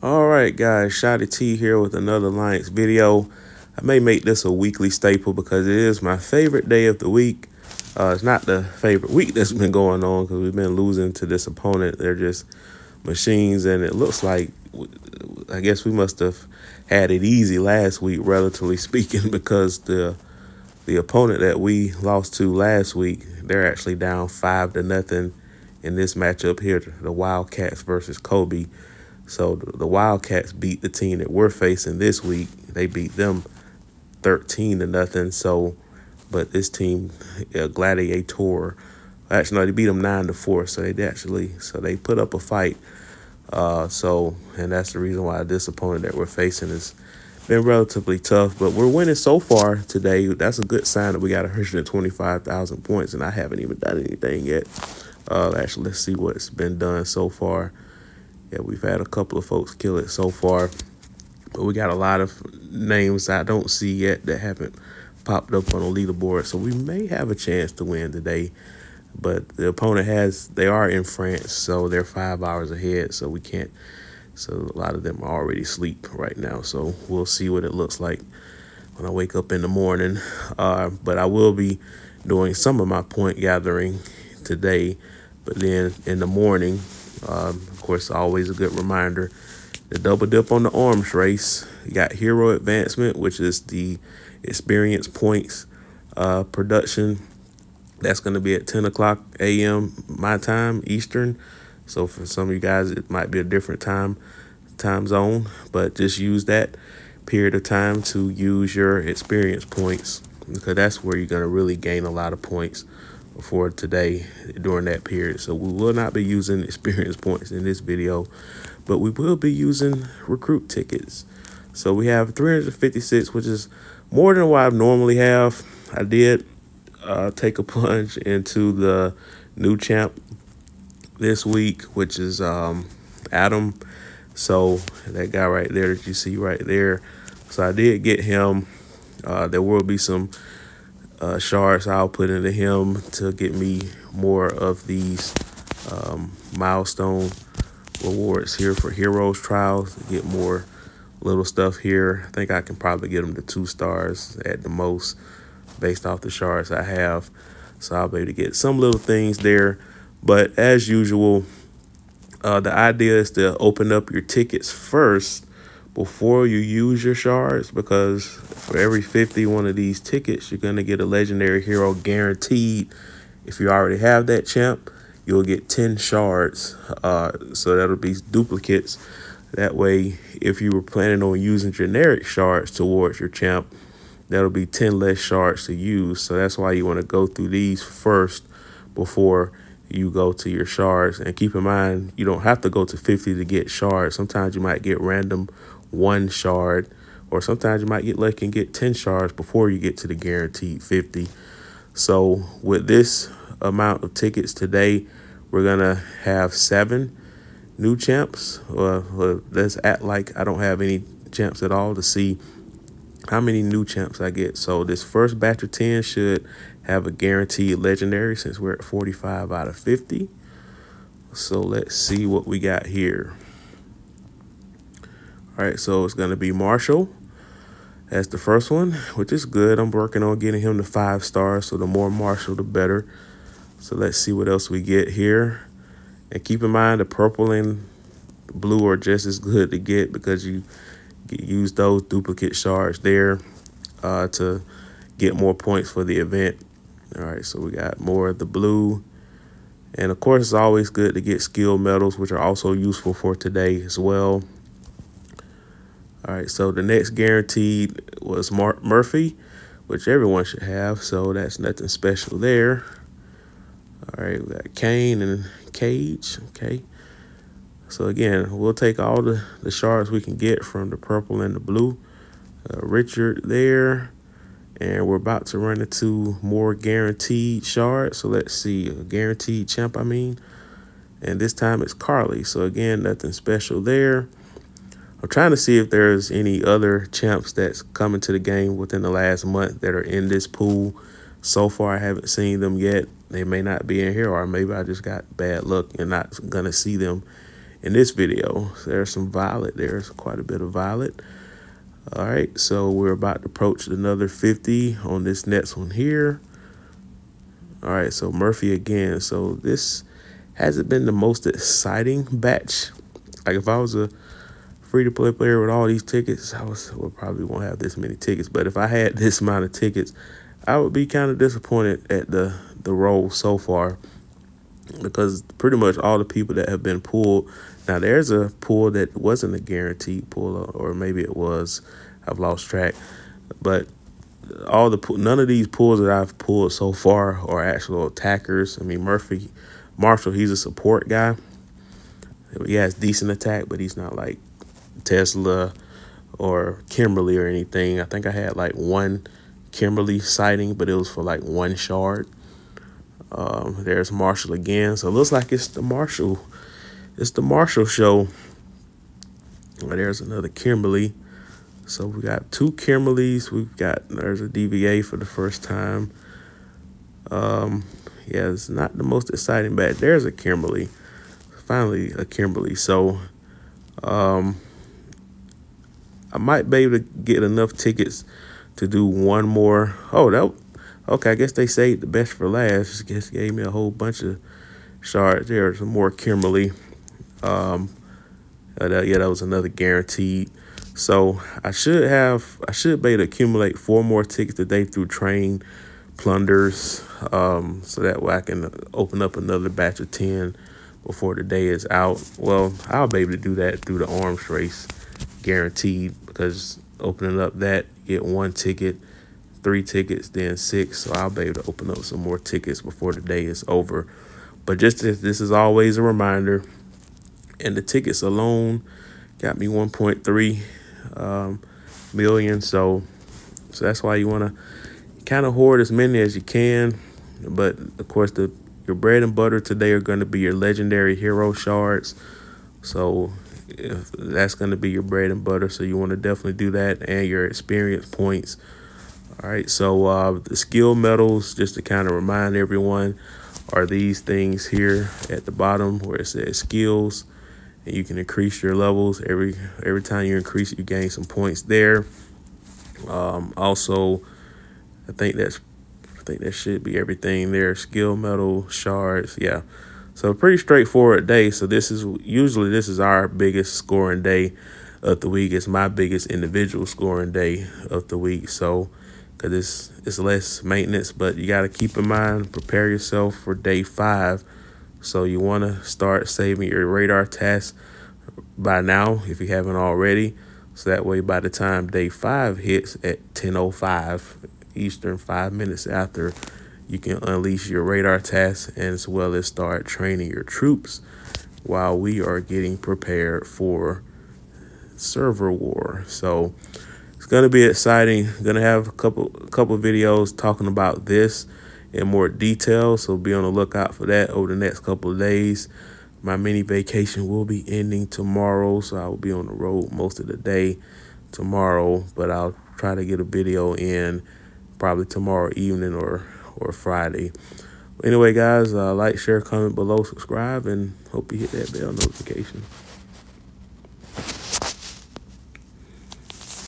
All right, guys, ShoddyT here with another Alliance video. I may make this a weekly staple because it is my favorite day of the week. Uh, it's not the favorite week that's been going on because we've been losing to this opponent. They're just machines, and it looks like I guess we must have had it easy last week, relatively speaking, because the the opponent that we lost to last week, they're actually down five to nothing in this matchup here, the Wildcats versus Kobe. So the Wildcats beat the team that we're facing this week. They beat them 13 to nothing. So, but this team, uh, Gladiator, actually no, they beat them nine to four. So they actually, so they put up a fight. Uh, so, and that's the reason why this opponent that we're facing is been relatively tough. But we're winning so far today. That's a good sign that we got 125,000 points, and I haven't even done anything yet. Uh, actually, let's see what's been done so far yeah, we've had a couple of folks kill it so far. But we got a lot of names I don't see yet that haven't popped up on the leaderboard. So we may have a chance to win today. But the opponent has, they are in France, so they're five hours ahead. So we can't, so a lot of them are already asleep right now. So we'll see what it looks like when I wake up in the morning. Uh, but I will be doing some of my point gathering today. But then in the morning, um, of course, always a good reminder. The double dip on the arms race. You got hero advancement, which is the experience points uh, production. That's going to be at 10 o'clock a.m. my time, Eastern. So for some of you guys, it might be a different time time zone, but just use that period of time to use your experience points because that's where you're going to really gain a lot of points for today during that period. So we will not be using experience points in this video, but we will be using recruit tickets. So we have 356, which is more than what I normally have. I did uh, take a plunge into the new champ this week, which is um, Adam. So that guy right there that you see right there. So I did get him. Uh, there will be some uh, shards I'll put into him to get me more of these um, milestone rewards here for heroes trials get more little stuff here. I think I can probably get them to two stars at the most based off the shards I have. So I'll be able to get some little things there. But as usual uh, the idea is to open up your tickets first before you use your shards because for every 50 one of these tickets, you're going to get a legendary hero guaranteed. If you already have that champ, you'll get 10 shards. Uh, so that'll be duplicates. That way, if you were planning on using generic shards towards your champ, that'll be 10 less shards to use. So that's why you want to go through these first before you go to your shards. And keep in mind, you don't have to go to 50 to get shards. Sometimes you might get random one shard, or sometimes you might get lucky and get 10 shards before you get to the guaranteed 50. So with this amount of tickets today, we're going to have seven new champs. Uh, let's act like I don't have any champs at all to see how many new champs I get. So this first batch of 10 should have a guaranteed legendary since we're at 45 out of 50. So let's see what we got here. All right, so it's going to be Marshall as the first one, which is good. I'm working on getting him to five stars, so the more Marshall, the better. So let's see what else we get here. And keep in mind the purple and blue are just as good to get because you use those duplicate shards there uh, to get more points for the event. All right, so we got more of the blue. And of course, it's always good to get skill medals, which are also useful for today as well. All right, so the next guaranteed was Mark Murphy, which everyone should have, so that's nothing special there. All right, we got Kane and Cage, okay. So again, we'll take all the, the shards we can get from the purple and the blue. Uh, Richard there, and we're about to run into more guaranteed shards. So let's see, a guaranteed champ, I mean. And this time it's Carlie. So again, nothing special there. I'm trying to see if there's any other champs that's coming to the game within the last month that are in this pool. So far, I haven't seen them yet. They may not be in here, or maybe I just got bad luck and not going to see them in this video. There's some violet. There's quite a bit of violet. All right, so we're about to approach another 50 on this next one here. All right, so Murphy again. So this hasn't been the most exciting batch. Like if I was a free-to-play player with all these tickets, I was would probably won't have this many tickets. But if I had this amount of tickets, I would be kind of disappointed at the the roll so far because pretty much all the people that have been pulled now there's a pull that wasn't a guaranteed pull, uh, or maybe it was. I've lost track, but all the none of these pulls that I've pulled so far are actual attackers. I mean Murphy, Marshall, he's a support guy. He has decent attack, but he's not like Tesla or Kimberly or anything. I think I had like one Kimberly sighting, but it was for like one shard. Um, there's Marshall again. So it looks like it's the Marshall it's the Marshall Show. There's another Kimberly. So we got two Kimberlys. We've got, there's a DVA for the first time. Um, yeah, it's not the most exciting but There's a Kimberly. Finally, a Kimberly. So, um, I might be able to get enough tickets to do one more. Oh, that, okay, I guess they saved the best for last. Just guess gave me a whole bunch of shards. There's more Kimberly. Um, uh, that, yeah, that was another guaranteed. So I should have, I should be able to accumulate four more tickets today through train plunders. Um, so that way I can open up another batch of 10 before the day is out. Well, I'll be able to do that through the arms race guaranteed because opening up that, get one ticket, three tickets, then six. So I'll be able to open up some more tickets before the day is over. But just as this is always a reminder, and the tickets alone got me 1.3 um, million. So, so that's why you want to kind of hoard as many as you can. But of course, the your bread and butter today are going to be your legendary hero shards. So if that's going to be your bread and butter. So you want to definitely do that and your experience points. All right. So uh, the skill medals, just to kind of remind everyone, are these things here at the bottom where it says skills and you can increase your levels every every time you increase you gain some points there um, also i think that's i think that should be everything there skill medal shards yeah so pretty straightforward day. So this is usually this is our biggest scoring day of the week. It's my biggest individual scoring day of the week. So because it's it's less maintenance but you got to keep in mind prepare yourself for day five. So you want to start saving your radar tasks by now if you haven't already. So that way by the time day five hits at 10.05 Eastern, five minutes after, you can unleash your radar tasks and as well as start training your troops while we are getting prepared for server war. So it's going to be exciting. Going to have a couple couple videos talking about this in more detail. So be on the lookout for that over the next couple of days. My mini vacation will be ending tomorrow, so I will be on the road most of the day tomorrow. But I'll try to get a video in probably tomorrow evening or or Friday. Anyway, guys, uh, like, share, comment below, subscribe, and hope you hit that bell notification.